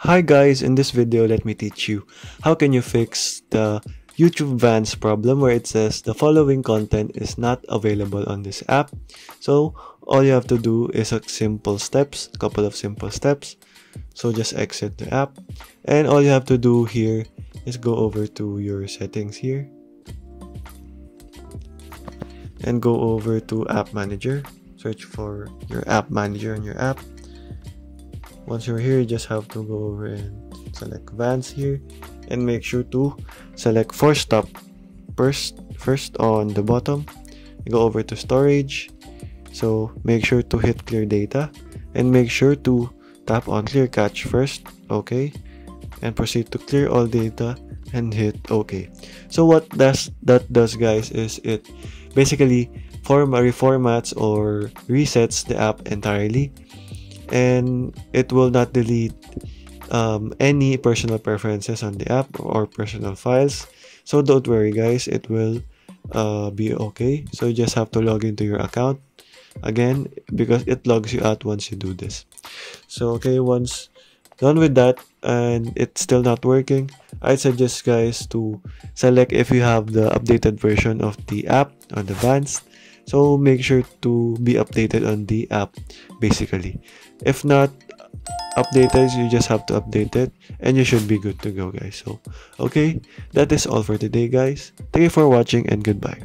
Hi guys, in this video let me teach you how can you fix the YouTube Vanced problem where it says the following content is not available on this app. So all you have to do is a simple steps, couple of simple steps. So just exit the app and all you have to do here is go over to your settings here and go over to app manager search for your app manager in your app once you're here you just have to go over and select Vanced here and make sure to select force stop first first on the bottom. Go over to storage. So make sure to hit clear data and make sure to tap on clear cache first okay? And proceed to clear all data and hit ok so what does that does guys is it basically form reformats or resets the app entirely and it will not delete um, any personal preferences on the app or personal files. So don't worry guys. It will uh, be okay. So you just have to log into your account. Again because it logs you out once you do this. So okay once done with that and it's still not working i suggest guys to select if you have the updated version of the app on the Vanced so make sure to be updated on the app basically. If not updated you just have to update it and you should be good to go guys. So okay that is all for today guys. Thank you for watching and goodbye